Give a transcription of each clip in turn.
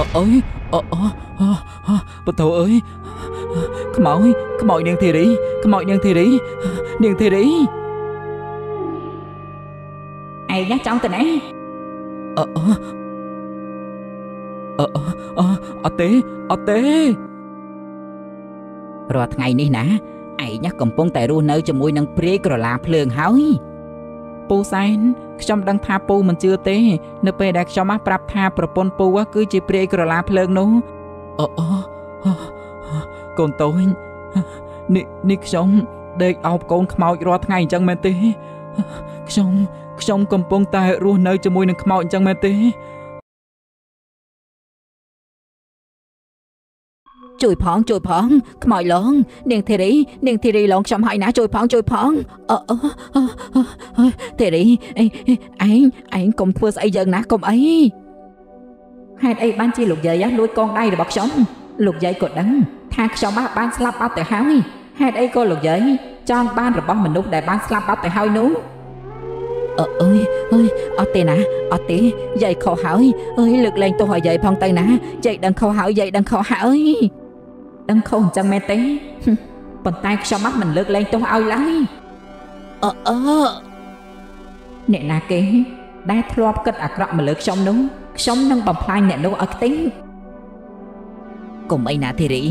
អអើយអអបតោអើយខ្មោចខ្មោចនាងធីរីខ្មោចនាងធីរីនាងធីរីឯងណាចង់ទៅណាអអអអអត់ទេអត់ទេរាល់ថ្ងៃនេះណាឯងណាកំពុងតែរស់នៅជាមួយនឹងព្រាយក្រឡាភ្លើងហើយ ពូសែនខ្ញុំដឹងថាពូមិនជឿទេ នៅពេលដែលខ្ញុំមកប្រាប់ថាប្រពន្ធពូគឺជាព្រាយក្រឡាភ្លើងនោះអអកូនតូចនេះនេះខ្ញុំដេកអោបកូនខ្មោចរាល់ថ្ងៃអញ្ចឹងមែនទេខ្ញុំខ្ញុំកំពុងតែរស់នៅជាមួយនឹងខ្មោចអញ្ចឹងមែនទេ ជួយផងជួយផងខ្មោចឡងនាងធីរីនាងធីរីឡងខ្ញុំហើយណាជួយផងជួយផងអអអធីរីឯឯងឯងកុំធ្វើស្អីយើងណាកុំអីហេតុអីបានជាលោកយាយលួចកងដៃរបស់ខ្ញុំលោកយាយក៏ដឹងថាខ្ញុំបានស្លាប់បាត់ទៅហើយហេតុអីក៏លោកយាយចង់បានរបស់មនុស្សដែលបានស្លាប់បាត់ទៅហើយនោះអើអើយអើយអត់ទេណាអត់ទេយាយខុសហើយអើយលើកលែងទោសឲ្យយាយផងទៅណាយាយដឹងខុសហើយយាយដឹងខុសហើយ ដឹងខុសអញ្ចឹងមែនទេហឹមប៉ុន្តែខ្ញុំមិនលើកលែងទោសឲ្យឡើយអឺអឺអ្នកណាគេដែលធ្លាប់គិតអាក្រក់មកលើខ្ញុំនោះខ្ញុំនឹងបំផ្លាញអ្នកនោះឲ្យខ្ទេចកុំអីណាធីរី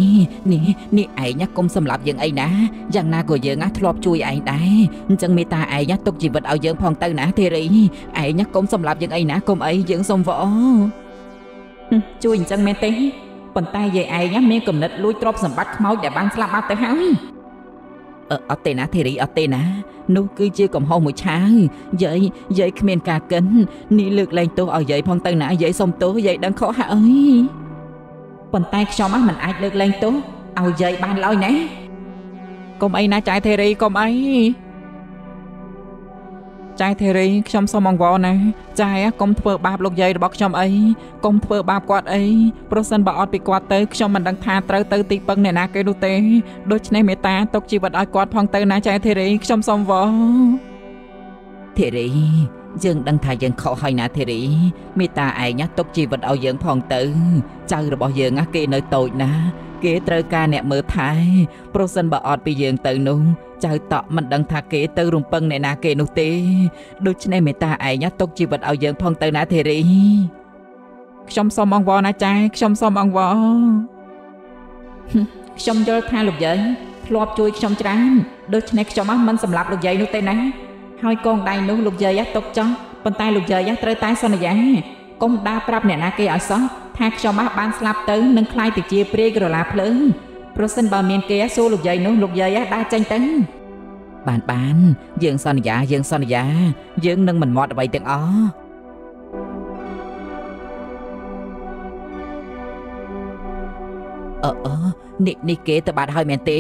នេះនេះឯងណាកុំសម្លាប់យើងអីណាយ៉ាងណាក៏យើងណាធ្លាប់ជួយឯងដែរអញ្ចឹងមេត្តាឯងណាទុកជីវិតឲ្យយើងផងទៅណាធីរីឯងណាកុំសម្លាប់យើងអីណាកុំអីយើងសុំវអជួយអញ្ចឹងមែនទេ ប៉ុន្តែយាយឯងណាមានគំនិតលួចទ្រព្យសម្បត្តិខ្មោចដែលបានស្លាប់បាត់ទៅហើយអឺអត់ទេណាធីរីអត់ទេណានោះគឺជាកំហុសមួយឆាវយាយយាយគ្មានការកិននេះលើកលែងទោសឲ្យយាយផងទៅណាយាយសុំទោសយាយដឹងខុសហើយប៉ុន្តែខ្ញុំមិនអាចលើកលែងទោសឲ្យយាយបានឡើយណាកុំអីណាចៅធីរីកុំអី ចៅធីរីខ្ញុំសូមអង្វរណាចៅកុំធ្វើបាបលោកយាយរបស់ខ្ញុំអីកុំធ្វើបាបគាត់អីប្រសិនបើអត់ពីគាត់ទៅខ្ញុំមិនដឹងថាត្រូវទៅទីពឹងអ្នកណាគេនោះទេដូច្នេះមេត្តាទុកជីវិតឲ្យគាត់ផងទៅណាចៅធីរីខ្ញុំសូមវល់ធីរីយើងដឹងថាយើងខុសហើយណាធីរីមេត្តាឯងណាទុកជីវិតឲ្យយើងផងទៅចៅរបស់យើងណាគេនៅតូចណា គេត្រូវការអ្នកមើលថែប្រសិនបើអត់ពីយើងទៅនោះចៅតក់មិនដឹងថាគេទៅរំពឹងអ្នកណាគេនោះទេដូច្នេះមេត្តាឯងណាទុកជីវិតឲ្យយើងផងទៅណាធីរីខ្ញុំសូមអង្វរណាចៅខ្ញុំសូមអង្វរខ្ញុំយល់ថាលោកយាយធ្លាប់ជួយខ្ញុំច្រើនដូច្នេះខ្ញុំមិនសម្លាប់លោកយាយនោះទេណាហើយកងដៃនោះលោកយាយຕົកចោះប៉ុន្តែលោកយាយត្រូវតែសន្យាកុំដើរប្រាប់អ្នកណាគេឲ្យសោះ ថាខ្ញុំបានស្លាប់ទៅនឹងខ្លាយទៅជាព្រាយក្រឡាភ្លើងប្រសិនបើមានគេសួរលោកយាយនោះលោកយាយដើរចេញទៅបានបានយើងសន្យាយើងសន្យា យើងនឹងមិនមាត់អ្វីទាំងអស់អឺអឺនេះនេះគេទៅបាត់ហើយមែនទេ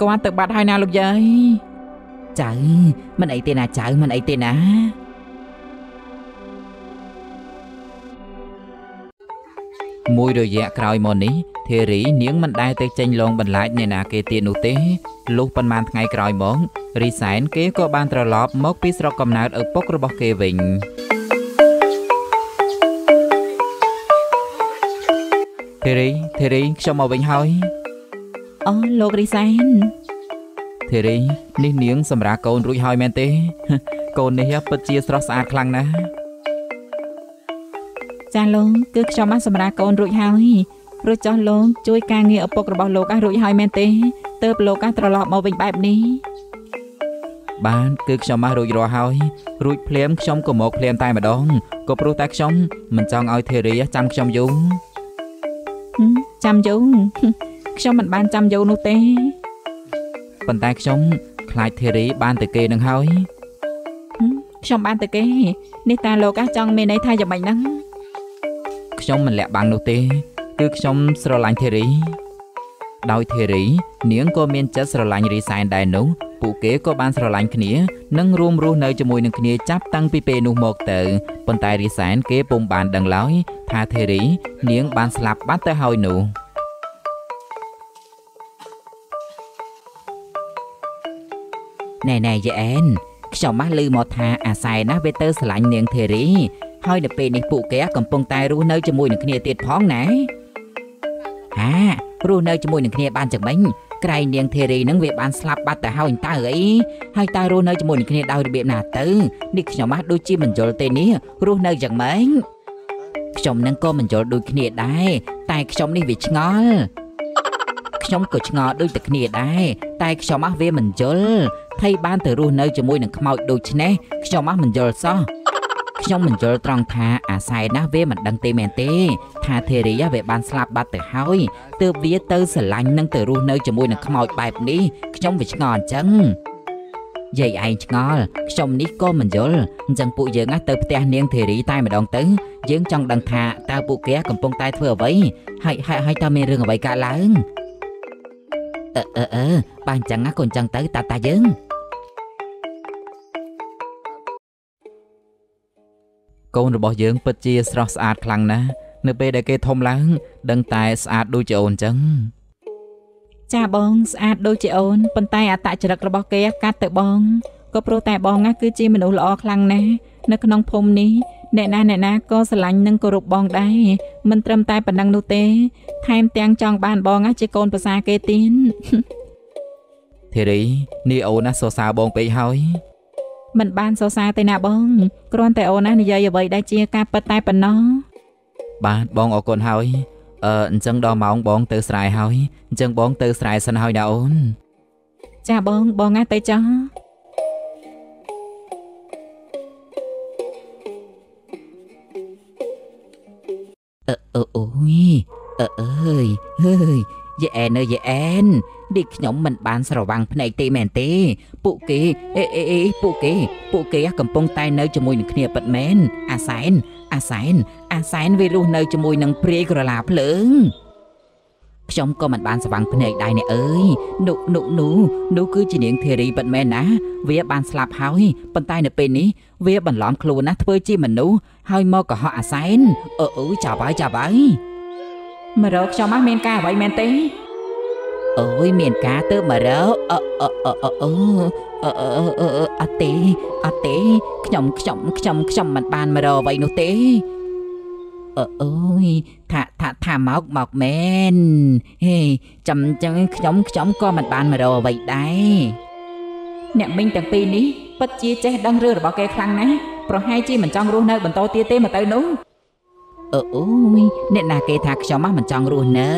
គាត់ទៅបាត់ហើយណាលោកយាយចៅមិនអីទេណាចៅមិនអីទេណា មួយរយៈក្រោយមកនេះធីរីនាងមិនដែលទៅចេញលងបន្លាចអ្នកណាគេទៀតនោះទេលុះប៉ុន្មានថ្ងៃក្រោយមករីសែនគេក៏បានត្រឡប់មកពីស្រុកកំណើតឪពុករបស់គេវិញធីរីធីរីខ្ញុំមកវិញហើយអូលោករីសែនធីរីនេះនាងសម្រាប់កូនរួចហើយមែនទេ កូននេះពិតជាស្រស់ស្អាតខ្លាំងណាស់ ចាលោកគឺខ្ញុំបានសម្រាប់កូនរួចហើយព្រោះចោះលោកជួយការងារឪពុករបស់លោករួចហើយមែនទេទើបលោកត្រឡប់មកវិញបែបនេះបានគឺខ្ញុំមករួចរាល់ហើយរួចភ្លាមខ្ញុំក៏មកភ្លាមតែម្ដងក៏ព្រោះតែខ្ញុំមិនចង់ឲ្យធីរីចាំខ្ញុំយូរហឹមចាំយូរខ្ញុំមិនបានចាំយូរនោះទេប៉ុន្តែខ្ញុំខ្លាចធីរីបានទៅគេនឹងហើយហឹមខ្ញុំបានទៅគេនេះតាលោកចង់មានន័យថាយ៉ាងម៉េចហ្នឹង ខ្ញុំមិនលាក់បាំងនោះទេ គឺខ្ញុំស្រឡាញ់ធីរី ដោយធីរី នាងក៏មានចិត្តស្រឡាញ់រីសែនដែរនោះពួកគេក៏បានស្រឡាញ់គ្នានិងរួមរស់នៅជាមួយនឹងគ្នាចាប់តាំងពីពេលនោះមកទៅប៉ុន្តែរីសែនគេពុំបានដឹងឡើយថាធីរី នាងបានស្លាប់បាត់ទៅហើយនោះណែណែយេអែនខ្ញុំបានឮមកថាអាសែនណាវាទៅស្រឡាញ់នាងធីរី ហើយនៅពេលនេះពួកគេកំពុងតែរស់នៅជាមួយនឹងគ្នាទៀតផងណាហារស់នៅជាមួយនឹងគ្នាបានចឹងមិញក្រែងនាងធីរីនឹងវាបានស្លាប់បាត់ទៅហើយតើអីហើយតើរស់នៅជាមួយនឹងគ្នាដោយរបៀបណាទៅនេះខ្ញុំហ่ะដូចជាមិនយល់ទេនេះរស់នៅចឹងមិញខ្ញុំនឹងក៏មិនយល់ដូចគ្នាដែរតែខ្ញុំនេះវាឆ្ងល់ខ្ញុំក៏ឆ្ងល់ដូចតែគ្នាដែរតែខ្ញុំអះវាមិនយល់ថៃបានទៅរស់នៅជាមួយនឹងខ្មោចដូចនេះខ្ញុំអះមិនយល់សោះ ខ្ញុំមិនយល់ត្រង់ថាអាស័យណាស់វាមិនដឹងទេមែនទេ ថាធីរីវាបានស្លាប់បាត់ទៅហើយទើបវាទៅស្រឡាញ់នឹងទៅរស់នៅជាមួយនឹងខ្មោចបែបនេះខ្ញុំវាឆ្ងល់អញ្ចឹងយាយឯងឆ្ងល់ខ្ញុំនេះក៏មិនយល់អញ្ចឹងពួកយើងណាទៅផ្ទះនាងធីរីតែម្ដងទៅយើងចង់ដឹងថាតើពួកគេកំពុងតែធ្វើអ្វីហើយហើយហើយតើមានរឿងអ្វីកើតឡើងអឺអឺអឺបើអញ្ចឹងណាក៏អញ្ចឹងទៅតាតាយើង កូនរបស់យើងពិតជាស្រស់ស្អាតខ្លាំងណាស់នៅពេលដែលគេធំឡើង ដឹងតែស្អាតដូចជាអូនចឹងចាបងស្អាតដូចជាអូនប៉ុន្តែអត្តចរិតរបស់គេកាត់ទៅបងក៏ព្រោះតែបងណាគឺជាមនុស្សល្អខ្លាំងណាស់នៅក្នុងភូមិនេះអ្នកណាអ្នកណាក៏ស្រឡាញ់និងគោរពបងដែរមិនត្រឹមតែប៉ុណ្ណឹងនោះទេ ថែមទាំងចង់បានបងណាជាកូនប្រសារគេទៀតធីរីនេះអូនណាសរសើរបងពេកហើយ មិនបានសរសើរទេណាបងគ្រាន់តែអូនណានិយាយអ្វីដែលជាការពិតតែប៉ុណ្ណោះបាទបងអរគុណហើយអឺអញ្ចឹងដល់ម៉ោងបងទៅស្រែហើយអញ្ចឹងបងទៅស្រែសិនហើយណាអូនចាបងបងណាទៅចោះអឺអឺអូយអឺអើយហើយយេអែនអើយយេអែន នេះខ្ញុំមិនបានស្រវាំងភ្នែកទេមែនទេពួកគេអេអេអេពួកគេ ពួកគេកំពុងតែនៅជាមួយនឹងគ្នាពិតមែនអាសែនអាសែនអាសែនវារស់នៅជាមួយនឹងព្រាយក្រឡាភ្លើងខ្ញុំក៏មិនបានស្វាំងភ្នែកដែរអ្នកអើយនុនុនុនោះគឺជានាងធីរីពិតមែនណា វាបានស្លាប់ហើយប៉ុន្តែនៅពេលនេះវាបន្លំខ្លួនណាធ្វើជាមនុស្សហើយមកកុហកអាសែនអឺអឺចាប់ហើយចាប់ហើយមករកខ្ញុំមកមានការអ្វីមែនទេ អូយមានការទៅមករកអូអូអូអូអត់ទេអត់ទេខ្ញុំខ្ញុំខ្ញុំខ្ញុំមិនបានមករកអ្វីនោះទេអូយថាថាថាមកមកមែនហេចាំចឹងខ្ញុំខ្ញុំក៏មិនបានមករកអ្វីដែរអ្នកមីងទាំងពីរនេះពិតជាចេះដឹងរឿងរបស់គេខ្លាំងណាស់ប្រហែលជាមិនចង់រស់នៅបន្តទៀតទេមកទៅនោះ អឺអូយអ្នកណាគេថាខ្ញុំមកមិនចង់រស់នៅ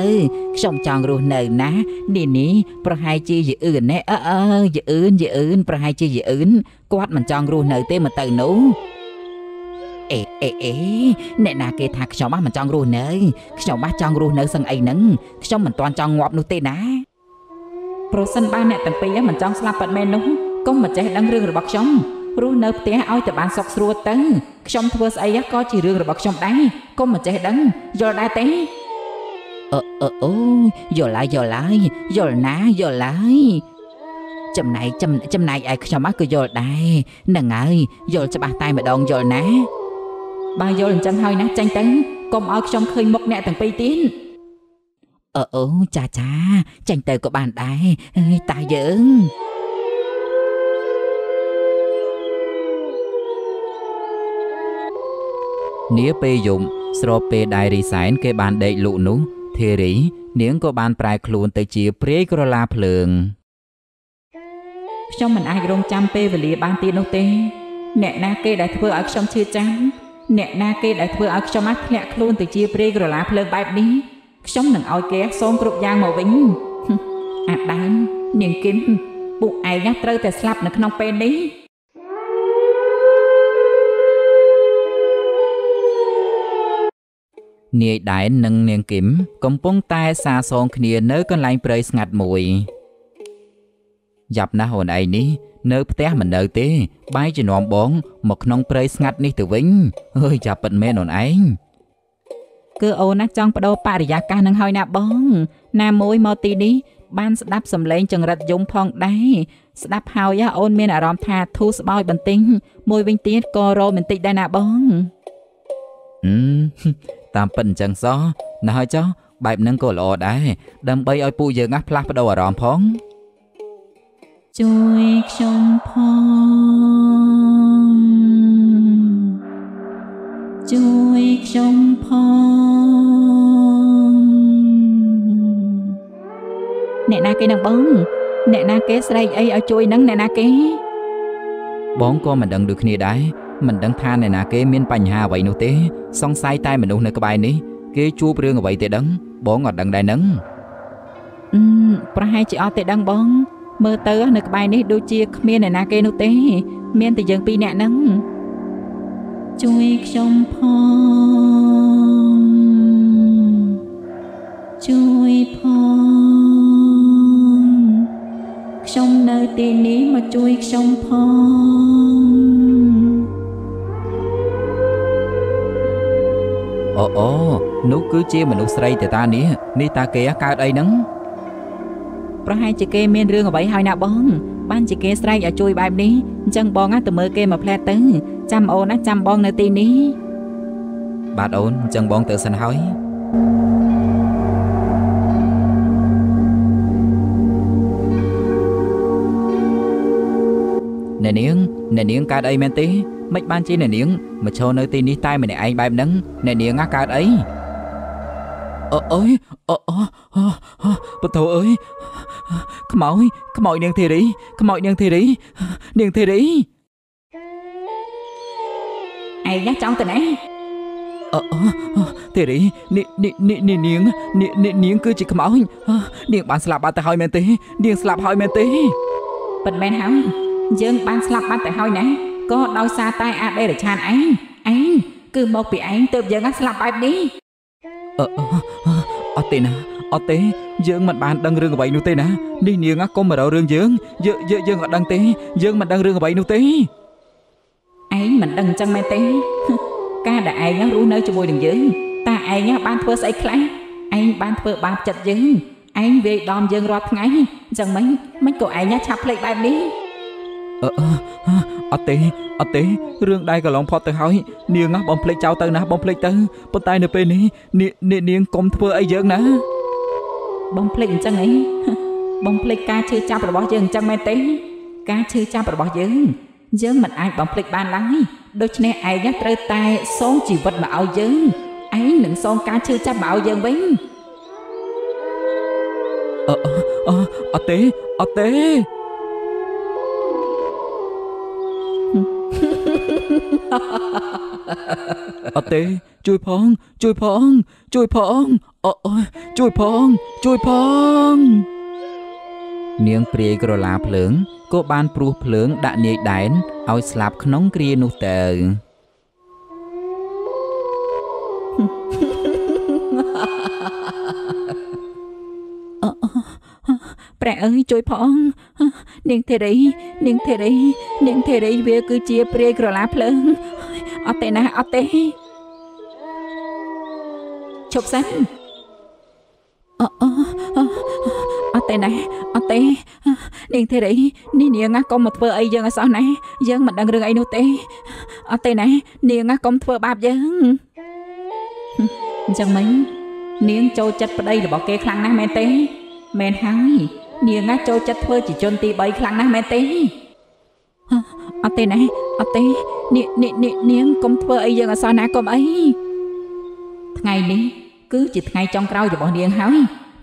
ខ្ញុំចង់រស់នៅណានេះនេះប្រហែលជាយឺអឿនណែអឺអឺយឺអឿនយឺអឿនប្រហែលជាយឺអឿនគាត់មិនចង់រស់នៅទេមកទៅនោះអេអេអេអ្នកណាគេថាខ្ញុំមកមិនចង់រស់នៅខ្ញុំមកចង់រស់នៅសឹងអីហ្នឹងខ្ញុំមិនទាន់ចង់ងាប់នោះទេណាប្រសិនបើអ្នកទាំងពីរមិនចង់ស្លាប់ប៉ាត់មែននោះកុំមកចេះដឹងរឿងរបស់ខ្ញុំ រស់នៅផ្ទះឲ្យតែបានសុខស្រួលទៅខ្ញុំធ្វើស្អីក៏ជារឿងរបស់ខ្ញុំដែរកុំមកចេះដឹងយល់ដែរទេអឺអឺអូយល់ហើយយល់ហើយយល់ណាយល់ហើយចំណែកចំចំណែកឯខ្ញុំមកក៏យល់ដែរហ្នឹងហើយយល់ច្បាស់តែម្ដងយល់ណាបើយល់អញ្ចឹងហើយណាចាញ់ទៅកុំឲ្យខ្ញុំឃើញមុខអ្នកទាំងពីរទៀតអឺអូចាចាចាញ់ទៅក៏បានដែរអើយតាយើង នាពេលយំស្របពេលដែលរីសែនគេបានដេកលក់នោះធីរី នាងក៏បានប្រែខ្លួនទៅជាព្រាយក្រឡាភ្លើងខ្ញុំមិនអាចរងចាំពេលវេលាបានទៀតនោះទេ អ្នកណាគេដែលធ្វើឲ្យខ្ញុំឈឺចាំអ្នកណាគេដែលធ្វើឲ្យខ្ញុំអាចធ្លាក់ខ្លួនទៅជាព្រាយក្រឡាភ្លើងបែបនេះខ្ញុំនឹងឲ្យគេសូមគ្រប់យ៉ាងមកវិញហឹមអាដើមនាងគឹមពួកឯងណាត្រូវតែស្លាប់នៅក្នុងពេលនេះ នាយដែននិងនាងគឹមកំពុងតែសាសងគ្នានៅកន្លែងព្រៃស្ងាត់មួយយ៉ាប់ណាស់អូនឯងនេះនៅផ្ទះមិននៅទេបាយជំនុំបង មកក្នុងព្រៃស្ងាត់នេះទៅវិញអើយចាប់ពិតមែនអូនឯងគឺអូនណាចង់បដូរបរិយាកាសនឹងហើយណាបង ណាមួយមកទីនេះបានស្ដាប់សំឡេងចង្រិតយំផងដែរស្ដាប់ហើយអូនមានអារម្មណ៍ថាធូរស្បើយបន្តិចមួយវិញទៀតក៏រ៉ូមែនទិកដែរណាបងហឹម តាមពិតអញ្ចឹងសោះណាស់ហើយចុះបែបហ្នឹងក៏ល្អដែរដើម្បីឲ្យពួកយើងណាស់ផ្លាស់ប្ដូរអារម្មណ៍ផងជួយខ្ញុំផងជួយខ្ញុំផងអ្នកណាគេនឹងបងអ្នកណាគេស្រែកអីឲ្យជួយនឹងអ្នកណាគេបងក៏មិនដឹងដូចគ្នាដែរ មិនដឹងថាអ្នកណាគេមានបញ្ហាអ្វីនោះទេសង្ស័យតែមនុស្សនៅក្បែរនេះគេជួបរឿងអ្វីទេដឹង បងអត់ដឹងដែរនឹងអឺប្រហែលជាអត់ទេដឹងបង មើលទៅនៅក្បែរនេះដូចជាគ្មានអ្នកណាគេនោះទេ មានតែយើងពីរនាក់ហ្នឹងជួយខ្ញុំផងជួយផងខ្ញុំនៅទីនេះមកជួយខ្ញុំផង អូអូនោះគឺជាមនុស្សស្រីទេតានេះនេះតាគេកើតអីហ្នឹងប្រហែលជាគេមានរឿងអ្វីហើយណាបង បានជាគេស្រែកឲ្យជួយបែបនេះអញ្ចឹងបងណាទៅមើលគេមកផ្លែតទៅចាំអូនណាចាំបងនៅទីនេះបាទអូនអញ្ចឹងបងទៅសិនហើយអ្នកនាងអ្នកនាងកើតអីមែនទេ មិនបានជាអ្នកនាងមកឈរនៅទីនេះតែម្នាក់ឯងបែបហ្នឹងអ្នកនាងណាកើតអីអូអើយអូអូបតោអើយខ្មោចខ្មោចនាងធីរីខ្មោចនាងធីរីនាងធីរីឯងណាចង់ទៅណាអអទេរីនេះនេះនេះនេះនាងនេះនេះនាងគឺជាខ្មោចនាងបានស្លាប់បាត់ទៅហើយមែនទេ នាងស្លាប់ហើយមែនទេពិតមែនហើយយើងបានស្លាប់បាត់ទៅហើយណា ក៏ដោយសារតែអាដេរឆានឯងឯងគឺមកពីឯងទើបយើងណាស្លាប់បែបនេះអអអត់ទេណាអត់ទេយើងមិនបានដឹងរឿងអ្វីនោះទេណានេះនាងកុំមករករឿងយើងយើងយើងយើងអត់ដឹងទេ យើងមិនដឹងរឿងអ្វីនោះទេឯងមិនដឹងអញ្ចឹងមែនទេ ការដែលឯងណារស់នៅជាមួយនឹងយើងតើឯងណាបានធ្វើស្អីខ្លះឯងបានធ្វើបាបចិត្តយើងឯងវាយដំយើងរាល់ថ្ងៃអញ្ចឹងមិនមិនក៏ឯងណាឆាប់ភ្លេចបែបនេះ អអអត់ទេអត់ទេរឿងដែលកន្លងផុតទៅហើយនាងណាបំភ្លេចចោលទៅណាបំភ្លេចទៅប៉ុន្តែនៅពេលនេះនាងនាងកុំធ្វើអីយើងណាបំភ្លេចអញ្ចឹងអីបំភ្លេចការឈឺចាប់របស់យើងអញ្ចឹងមែនទេការឈឺចាប់របស់យើងយើងមិនអាចបំភ្លេចបានឡើយដូច្នេះឯងណាត្រូវតែសងជីវិតមកឲ្យយើងឯងនឹងសងការឈឺចាប់មកឲ្យយើងវិញអអអអត់ទេអត់ទេ អត់ទេ ជួយផង ជួយផង ជួយផងអអជួយផង ជួយផង នាងព្រាយក្រឡាភ្លើងក៏បានព្រួសភ្លើងដាក់នាយដែនឲ្យស្លាប់ក្នុងគ្រានោះទៅព្រះអើយជួយផង នាងធីរី នាងធីរី នាងធីរីវាគឺជាព្រាយក្រឡាភ្លើងអត់ទេណាអត់ទេឈប់សិនអអអត់ទេណាអត់ទេនាងធីរីនេះនាងណាកុំមកធ្វើអីយើងអសោះណាយើងមិនដឹងរឿងអីនោះទេអត់ទេណានាងណាកុំធ្វើបាបយើងអញ្ចឹងមិញនាងចូលចិត្តប្តីរបស់គេខ្លាំងណាស់មែនទេមែនហើយ នាងណាចូលចិត្តធ្វើជាជនទី3ខ្លាំងណាស់មែនទេអត់ទេណាអត់ទេនាងនាងនាងនាងកុំធ្វើអីយើងអសោះណាកុំអីថ្ងៃនេះគឺជាថ្ងៃចុងក្រោយរបស់នាងហើយ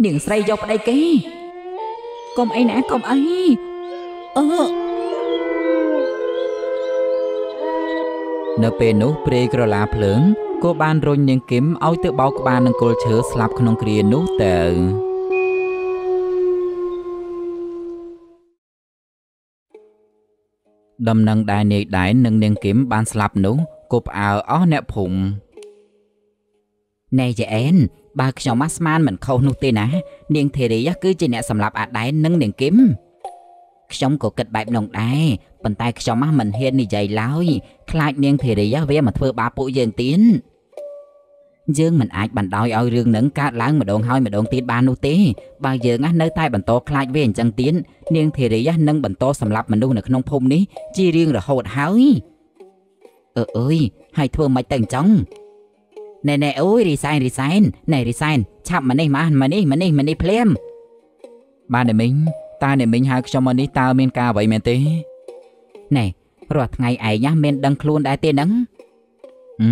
នាងស្រីយកប្តីគេកុំអីណាកុំអីអឺនៅពេលនោះព្រាយក្រឡាភ្លើងក៏បានរុញនាងគឹមឲ្យទៅបោកក្បាលនឹងគល់ឈើស្លាប់ក្នុងគ្រានោះទៅ ដំណឹងដែលនាយដែននិងនាងគឹមបានស្លាប់នោះក៏ផ្អើលអស់អ្នកភូមិណែចែនបើខ្ញុំមកស្មានមិនខុសនោះទេណានាងធីរីគឺជាអ្នកសម្លាប់អាដែននិងនាងគឹមខ្ញុំក៏គិតបែបនោះដែរប៉ុន្តែខ្ញុំមកមិនហ៊ាននិយាយឡើយខ្លាចនាងធីរីវាមកធ្វើបាបពួកយើងទៀត យើងមិនអាចបណ្ដោយឲ្យរឿងនឹងកើតឡើងម្ដងហើយម្ដងទៀតបាននោះទេបើយើងណានៅតែបន្តខ្លាចវាអញ្ចឹងទៀតនាងធីរីនឹងបន្តសម្លាប់មនុស្សនៅក្នុងភូមិនេះជារៀងរហូតហើយអឺអើយហើយធ្វើម៉េចទៅអញ្ចឹងណែណែអូយរីសែនរីសែនណែរីសែនឆាប់មកនេះមកមកនេះមកនេះមកនេះភ្លាមបានអ្នកមីងតើអ្នកមីងហៅខ្ញុំមកនេះតើមានការអ្វីមែនទេណែរាល់ថ្ងៃឯងណាមានដឹងខ្លួនដែរទេហ្នឹងអឺ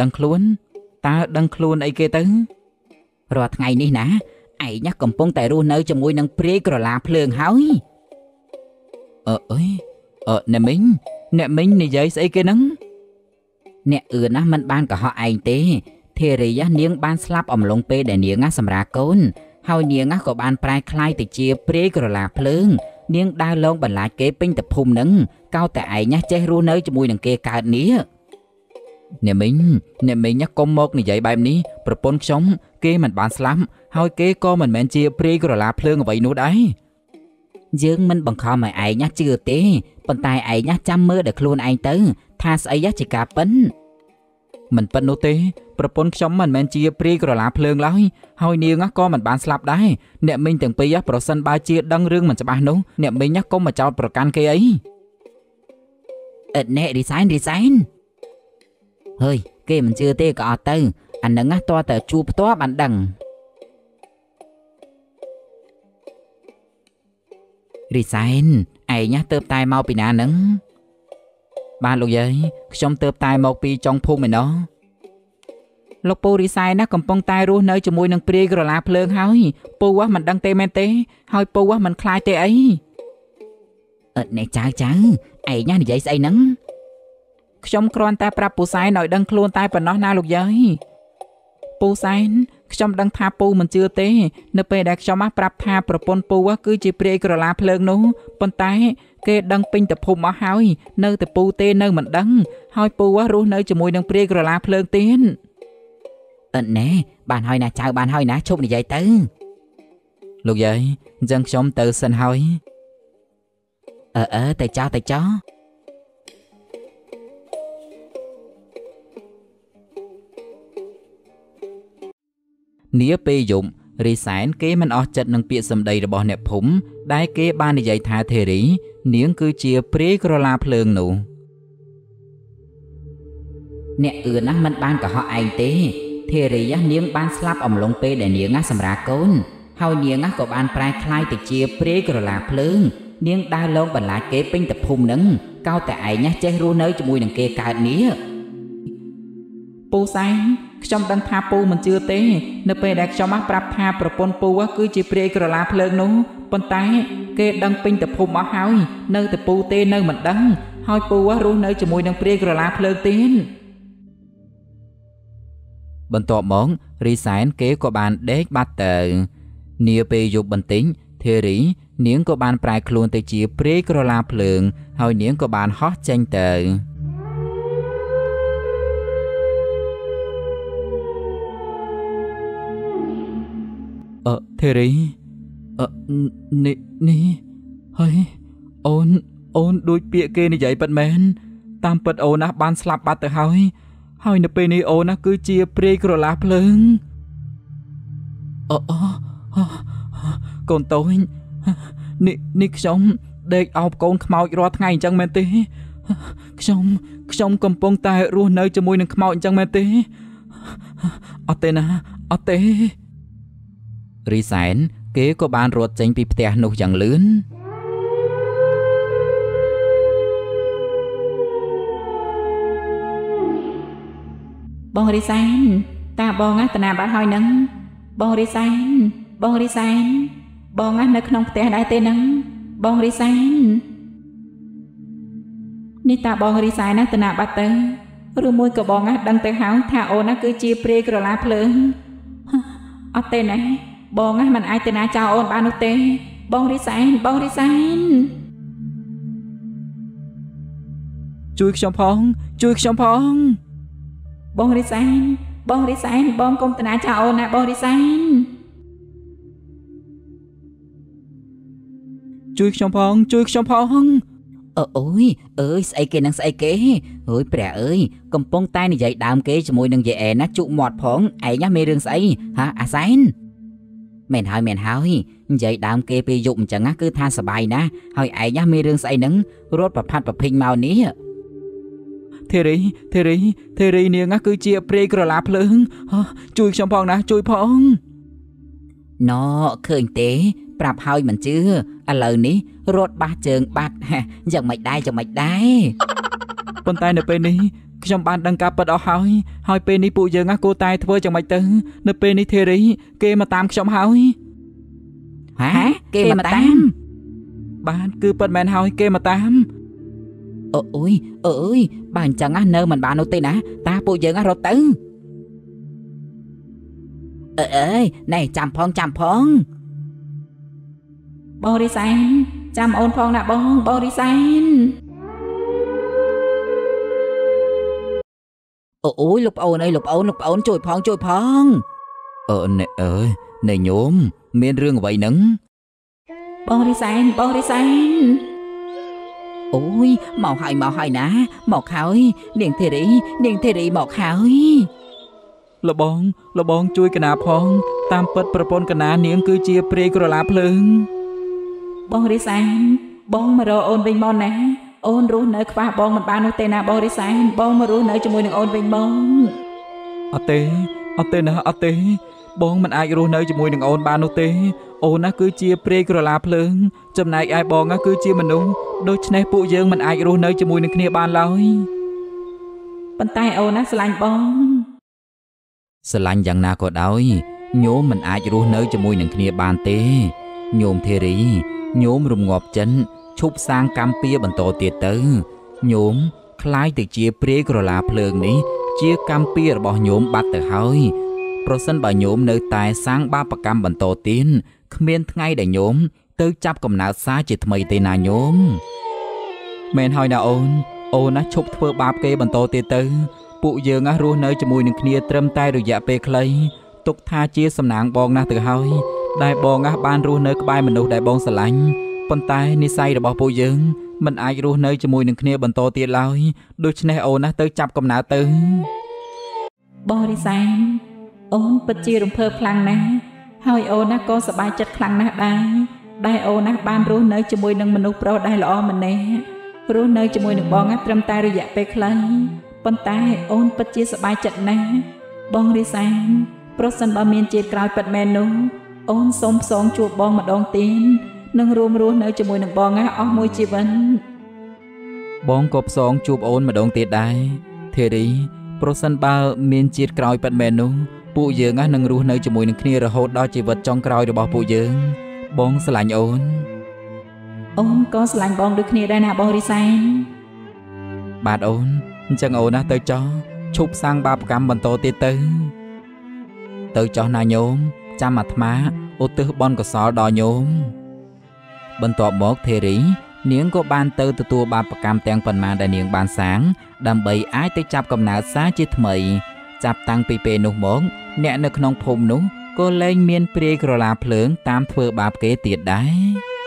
ដឹងខ្លួន តើដឹងខ្លួនអីគេទៅរាល់ថ្ងៃនេះណាឯងណាកំពុងតែរស់នៅជាមួយនឹងព្រាយក្រឡាភ្លើងហើយអឺអើយអឺអ្នកមីងអ្នកមីងនិយាយស្អីគេហ្នឹងអ្នកអឿនណាមិនបានកុហកឯងទេធារីយ៉ានាងបានស្លាប់អំឡុងពេលដែលនាងណាសម្រាកូនហើយនាងណាក៏បានប្រែក្លាយទៅជាព្រាយក្រឡាភ្លើង នាងដើរលងបន្លាចគេពេញតភូមិនឹងកោតតែឯងណាចេះរស់នៅជាមួយនឹងគេកើតនេះ អ្នកមីងអ្នកមីងណាកុំមកនិយាយបែបនេះប្រពន្ធខ្ញុំគេមិនបានស្លាប់ហើយគេក៏មិនមែនជាព្រាយក្រឡាភ្លើងអ្វីនោះដែរយើងមិនបង្ខំឲ្យឯងណាជឿទេប៉ុន្តែឯងណាចាំមើលដល់ខ្លួនឯងទៅ ថាស្អីណាជាការប៉ិនមិនប៉ិននោះទេប្រពន្ធខ្ញុំមិនមែនជាព្រាយក្រឡាភ្លើងឡើយហើយនាងណាក៏មិនបានស្លាប់ដែរអ្នកមីងទាំងពីរណាប្រសិនបើជាដឹងរឿងមិនច្បាស់នោះអ្នកមីងណាកុំមកចោទប្រកាន់គេអីអិតណែរីសែនរីសែន ហើយគេមិនជឿទេក៏អត់ទៅអានឹងណាតើតើជួបផ្ទាល់បានដឹងរីសែនឯងណាទៅតែមកពីណានឹងបាទលោកយាយខ្ញុំទៅតែមកពីចុងភូមិឯណោះលោកពូរីសែណាកំពុងតែរស់នៅជាមួយនឹងព្រាយក្រឡាភ្លើងហើយពូហ៎មិនដឹងទេមែនទេ ហើយពូហ៎មិនខ្លាចទេអីអិតណែចៅចៅឯងណានិយាយស្អីហ្នឹង ខ្ញុំគ្រាន់តែប្រាប់ពូសែនឲ្យដឹងខ្លួនតែប៉ុណ្ណោះណាលោកយាយពូសែនខ្ញុំដឹងថាពូមិនជឿទេ នៅពេលដែលខ្ញុំមកប្រាប់ថាប្រពន្ធពូហ៎គឺជាព្រាយក្រឡាភ្លើងនោះប៉ុន្តែ គេដឹងពេញតភូមិអស់ហើយ នៅតែពូទេនៅមិនដឹង ហើយពូហ៎រស់នៅជាមួយនឹងព្រាយក្រឡាភ្លើងទៀតអិតណែបានហើយណាចៅបានហើយណាឈប់និយាយទៅលោកយាយអញ្ចឹងខ្ញុំទៅសិនហើយអឺអឺតែចោះតែចោះ នាពេលយប់រីសែនគេមិនអស់ចិត្តនឹងពាក្យសម្ដីរបស់អ្នកភូមិដែលគេបាននិយាយថាធេរី នាងគឺជាព្រាយក្រឡាភ្លើងនោះអ្នកអឿនណាមិនបានកុហកឯងទេធារីយ៉ានាងបានស្លាប់អំឡុងពេលដែលនាងណាសម្រាកូនហើយនាងណាក៏បានប្រែក្លាយទៅជាព្រាយក្រឡាភ្លើង នាងដើរលងបន្លាចគេពេញតភូមិនឹងកោតតែឯងណាចេះរស់នៅជាមួយនឹងគេកើតនេះពូសែន ខ្ញុំដឹងថាពូមិនជឿទេ នៅពេលដែលខ្ញុំមកប្រាប់ថាប្រពន្ធពូហ៎គឺជាព្រាយក្រឡាភ្លើងនោះប៉ុន្តែ គេដឹងពេញតភូមិអស់ហើយ នៅតែពូទេនៅមិនដឹង ហើយពូហ៎រស់នៅជាមួយនឹងព្រាយក្រឡាភ្លើងទៀតបន្ទាប់មករីសែនគេក៏បានដេកបាត់ទៅនាពេលយប់បន្តិចធេរី នាងក៏បានប្រែខ្លួនទៅជាព្រាយក្រឡាភ្លើង ហើយនាងក៏បានហោះចេញទៅ អឺធេរីអឺនេះនេះហើយអូនអូនដូចពាក្យគេនិយាយប៉ិតមែនតាមពិតអូនណាបានស្លាប់បាត់ទៅហើយ ហើយនៅពេលនេះអូនណាគឺជាព្រាយក្រឡាភ្លើងអូអូកូនតូចនេះនេះខ្ញុំដេកអោបកូនខ្មោចរាល់ថ្ងៃអញ្ចឹងមែនទេខ្ញុំខ្ញុំកំពុងតែរស់នៅជាមួយនឹងខ្មោចអញ្ចឹងមែនទេអត់ទេណាអត់ទេ រីសែនគេក៏បានរត់ចេញពីផ្ទះនោះយ៉ាងលឿនបងរីសែនតាបងណាតាណាបាត់ហើយនឹងបងរីសែនបងរីសែនបងណានៅក្នុងផ្ទះដែរទេនឹងបងរីសែននេះតាបងរីសែនណាតាណាបាត់ទៅឬមួយក៏បងណាដឹងទៅហើយថាអូនណាគឺជាព្រាយក្រឡាភ្លើងអត់ទេណា បងណាមិនអាចទៅណាចោលអូនបាននោះទេ បងរីសែនបងរីសែនជួយខ្ញុំផង ជួយខ្ញុំផង បងរីសែនបងរីសែនបងកុំតាណាចោលអូនណាបងរីសែនជួយខ្ញុំផង ជួយខ្ញុំផងអើអូយអើយស្អីគេនឹងស្អីគេអើយព្រះអើយកំពុងតែនិយាយដើមគេជាមួយនឹងយាយអែណាជក់មាត់ផងឯងណាមានរឿងស្អីហាអាសែន មែនហើយមែនហើយនិយាយដើមគេពេលយប់អញ្ចឹងណាគឺថាសបាយណាស់ហើយឯងណាមានរឿងស្អីហ្នឹងរត់ប្រផាត់ប្រភិញមកនេះធេរីធេរីធេរីនាងណាគឺជាព្រាយក្រឡាភ្លើងហ៎ជួយខ្ញុំផងណាជួយផងណឃើញទេ ប្រាប់ហើយមិនជឿឥឡូវនេះរត់បាសជើងបាត់យ៉ាងមិនដែរយ៉ាងមិនដែរប៉ុន្តែនៅពេលនេះ ខ្ញុំបានដឹងការពិតអស់ហើយហើយពេលនេះពួកយើងណាគួរតែធ្វើយ៉ាងម៉េចទៅ នៅពេលនេះធីរី គេមកតាមខ្ញុំហើយហាគេមកតាម បានគឺពិតមែនហើយគេមកតាមអូអុយអូអើយបើអញ្ចឹងណានៅមិនបាននោះទេណាតាពួកយើងណារត់ទៅអើអើយណែចាំផងចាំផងបងរិសែនចាំអូនផងណាបងបងរិសែន អូអុយលោកប្អូនអើយលោកប្អូនលោកប្អូនជួយផងជួយផងអឺណែអើយណែញោមមានរឿងអ្វីហ្នឹងបងរិសែនបងរិសែនអូយមកហើយមកហើយណាមកហើយនាងធីរីនាងធីរីមកហើយលបងលបងជួយកណាផង តាមពិតប្រពន្ធកណានាងគឺជាព្រាយក្រឡាភ្លើងបងរិសែនបងមករកអូនវិញមកណា អូនរស់នៅខ្វះបងមិនបាននោះទេណាបងរិសែនបងមករស់នៅជាមួយនឹងអូនវិញបងអត់ទេអត់ទេណាអត់ទេ បងមិនអាចរស់នៅជាមួយនឹងអូនបាននោះទេ អូនណាគឺជាព្រាយក្រឡាភ្លើង ចំណែកឯបងណាគឺជាមនុស្សដូច្នេះពួកយើងមិនអាចរស់នៅជាមួយនឹងគ្នាបានឡើយប៉ុន្តែអូនណាស្រឡាញ់បងស្រឡាញ់យ៉ាងណាក៏ដោយញោមមិនអាចរស់នៅជាមួយនឹងគ្នាបានទេញោមធីរីញោមរងាប់ចិន ឈប់សាងកម្មពៀបន្តទៀតទៅញោមคล้ายទៅជាព្រាយក្រឡាភ្លើងនេះ ជាកម្មពៀរបស់ញោមបាត់ទៅហើយ ប្រសិនបើញោមនៅតែសាងបាបកម្មបន្តទៀតគ្មានថ្ងៃដែលញោមទៅចាប់កំណើតសារជាថ្មីទេណាញោមមែនហើយណាអូនអូនណាឈប់ធ្វើបាបគេបន្តទៀតទៅ ពួកយើងណារស់នៅជាមួយនឹងគ្នាត្រឹមតែរយៈពេលខ្លីទុកថាជាសំណាងបងណាស់ទៅហើយ ដែលបងណាស់បានរស់នៅក្បែរមនុស្សដែលបងស្រឡាញ់ ប៉ុន្តែនិស័យរបស់ពួកយើងមិនអាចរស់នៅជាមួយនឹងគ្នាបន្តទៀតឡើយដូច្នេះអូនណាទៅចាប់កំណើតទៅបងរិសែនអូនពិតជារំភើបខ្លាំងណាស់ហើយអូនណាក៏សប្បាយចិត្តខ្លាំងណាស់ដែរដែលអូនណាបានរស់នៅជាមួយនឹងមនុស្សប្រុសដែលល្អម្នាក់រស់នៅជាមួយនឹងបងណាត្រឹមតែរយៈពេលខ្លីប៉ុន្តែអូនពិតជាសប្បាយចិត្តណាស់បងរិសែនប្រសិនបើមានជាតិក្រោយពិតមែននោះអូនសូមផ្សងជួបបងម្ដងទៀត និងរួមរស់នៅជាមួយនឹងបងណាអស់មួយជីវិតបងក៏ផ្សងជួបអូនម្ដងទៀតដែរធីរីប្រសិនបើមានជាតិក្រោយប៉ិតមែននោះពួកយើងណានឹងរស់នៅជាមួយនឹងគ្នារហូតដល់ជីវិតចុងក្រោយរបស់ពួកយើង បងស្រឡាញ់អូនអូនក៏ស្រឡាញ់បងដូចគ្នាដែរណាបងរិសែនបាទអូនអញ្ចឹងអូនណាទៅចោះឈប់សាងបាបកម្មបន្តទៀតទៅ ទៅចោះណាញោមចាំអាត្មាឧទ្ទិសបុណ្យកុសលដល់ញោម បន្ទាប់មកធីរី នាងក៏បានទៅទទួលបាបកម្មទាំងប៉ុន្មានដែលនាងបានសាង ដើម្បីអាចទៅចាប់កំណើតសារជាថ្មី ចាប់តាំងពីពេលនោះមកអ្នកនៅក្នុងភូមិនោះក៏លែងមានព្រាយក្រឡាភ្លើងតាមធ្វើបាបគេទៀតដែរ